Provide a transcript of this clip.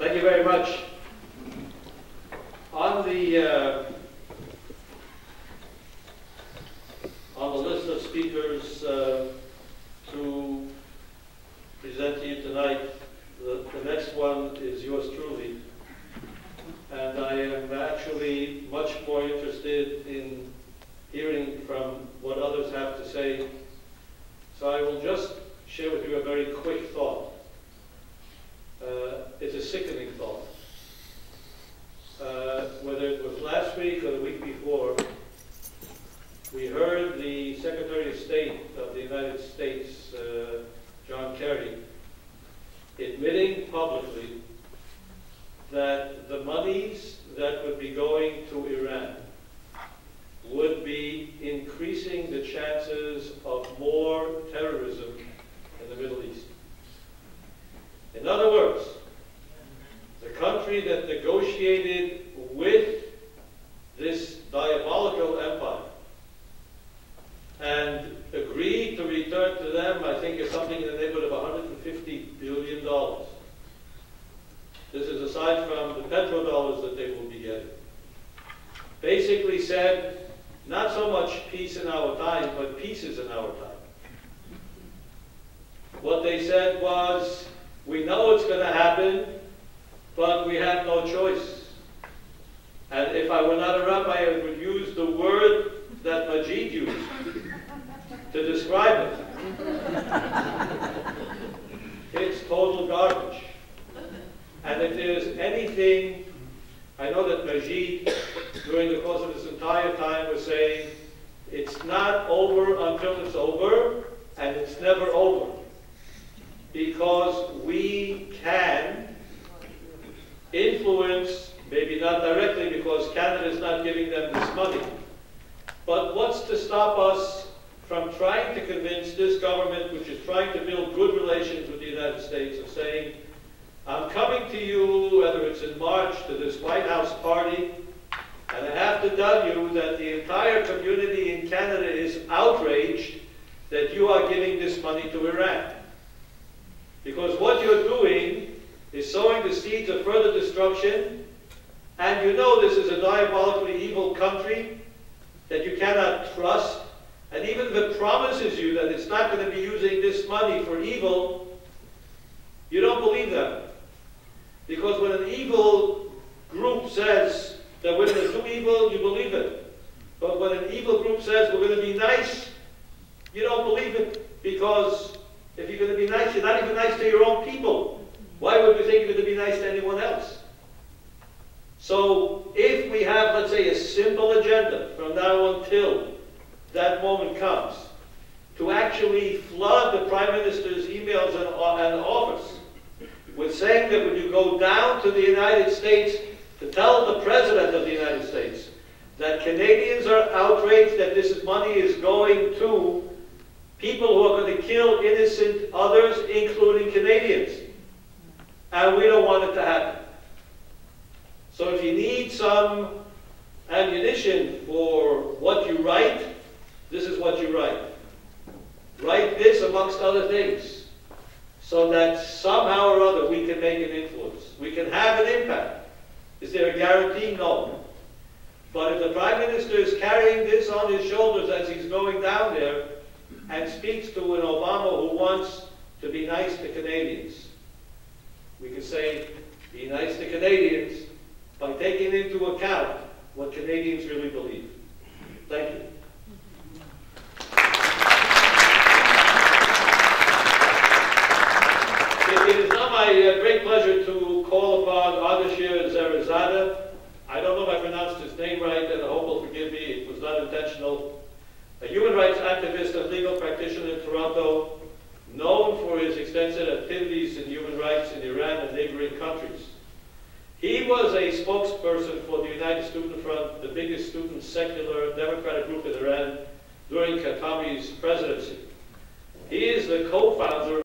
Thank you very much. On the, uh, on the list of speakers uh, to present to you tonight, the, the next one is yours truly. And I am actually much more interested in hearing from what others have to say. So I will just share with you a very quick thought. Uh, it's a sickening thought. Uh, whether it was last week or the week before, we heard the Secretary of State of the United States, uh, John Kerry, admitting publicly that the monies that would be going to Iran would be increasing the chances of more terrorism in the Middle East. In other words, the country that negotiated with this diabolical empire and agreed to return to them, I think, is something in the neighborhood of $150 billion. This is aside from the petrodollars that they will be getting. Basically said, not so much peace in our time, but pieces in our time. What they said was, we know it's going to happen, but we have no choice. And if I were not a rabbi, I would use the word that Majed used to describe it. it's total garbage. And if there's anything, I know that Majed, during the course of his entire time, was saying, it's not over until it's over, and it's never over. Because we can influence, maybe not directly because Canada is not giving them this money, but what's to stop us from trying to convince this government, which is trying to build good relations with the United States, of saying, I'm coming to you, whether it's in March, to this White House party, and I have to tell you that the entire community in Canada is outraged that you are giving this money to Iran. Because what you're doing is sowing the seeds of further destruction, and you know this is a diabolically evil country that you cannot trust, and even if it promises you that it's not going to be using this money for evil, you don't believe them. Because when an evil group says that we're going to do evil, you believe it. But when an evil group says we're going to be nice, you don't believe it. Because if you're going to be nice, you're not even nice to your own people. Why would you think you're going to be nice to anyone else? So if we have, let's say, a simple agenda from now until that moment comes, to actually flood the Prime Minister's emails and, uh, and office with saying that when you go down to the United States to tell the President of the United States that Canadians are outraged that this money is going to people who are going to kill innocent others, including Canadians. And we don't want it to happen. So if you need some ammunition for what you write, this is what you write. Write this amongst other things so that somehow or other we can make an influence. We can have an impact. Is there a guarantee? No. But if the Prime Minister is carrying this on his shoulders as he's going down there and speaks to an Obama who wants to be nice to Canadians, we can say, be nice to Canadians by taking into account what Canadians really believe. Thank you. It is now my uh, great pleasure to call upon Ardeshir Zarezadeh. I don't know if I pronounced his name right, and I hope he'll forgive me. It was not intentional. A human rights activist and legal practitioner in Toronto, known for his extensive activities in human rights in Iran and neighboring countries. He was a spokesperson for the United Student Front, the biggest student secular democratic group in Iran, during Khatami's presidency. He is the co-founder